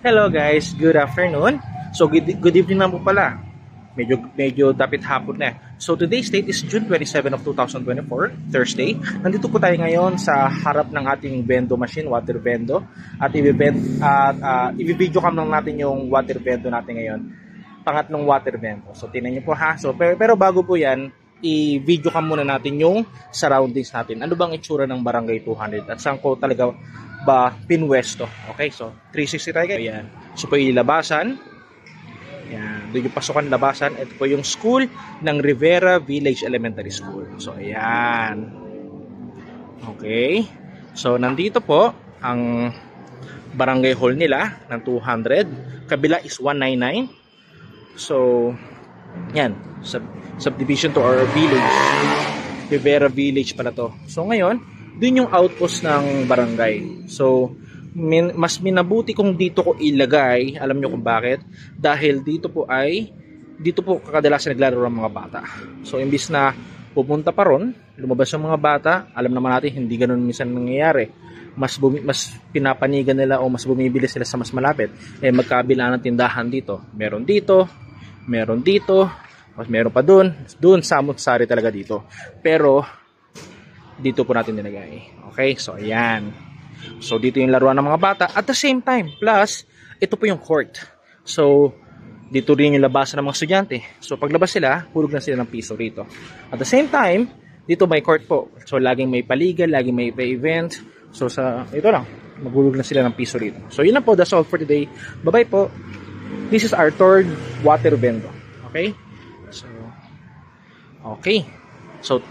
Hello guys, good afternoon. So good, good evening na po pala. Medyo medyo dapat hapon na. So today's date is June 27 of 2024, Thursday. Nandito po tayo ngayon sa harap ng ating vendo machine, water vendo. At i-vend at uh, i-video cam lang natin yung water vendo natin ngayon. Pangatlong water vendo. So tingnan niyo po ha. So pero, pero bago po 'yan, i-video cam muna natin yung surroundings natin. Ano bang itsura ng Barangay 200 at saan ko talaga ba pinwesto. Okay, so 360 tayo kayo. Ayan. So po ilabasan. Ayan. Doon yung pasukan labasan. Ito po yung school ng Rivera Village Elementary School. So ayan. Okay. So nandito po ang barangay hall nila ng 200. Kabila is 199. So yan. Sub subdivision to our village. Rivera Village pala to. So ngayon, dun yung outpost ng barangay. So, min, mas minabuti kung dito ko ilagay, alam nyo kung bakit, dahil dito po ay, dito po kakadalasan naglalaro ng mga bata. So, imbis na pupunta pa ron, lumabas yung mga bata, alam naman natin hindi ganun minsan nangyayari. Mas, bumi, mas pinapanigan nila o mas bumibili sila sa mas malapit. Eh, magkabila ng tindahan dito. Meron dito, meron dito, mas meron pa dun, dun samot-sari talaga dito. Pero, dito po natin nilagay. Okay, so ayan. So dito yung laruan ng mga bata. At the same time, plus, ito po yung court. So, dito rin yung labasan ng mga estudyante. So paglabas sila, hulog na sila ng piso rito. At the same time, dito may court po. So laging may paligal, laging may event. So sa, ito lang, maghulog na sila ng piso rito. So yun na po, that's all for today. Bye-bye po. This is our third water bendo. Okay? Okay. So,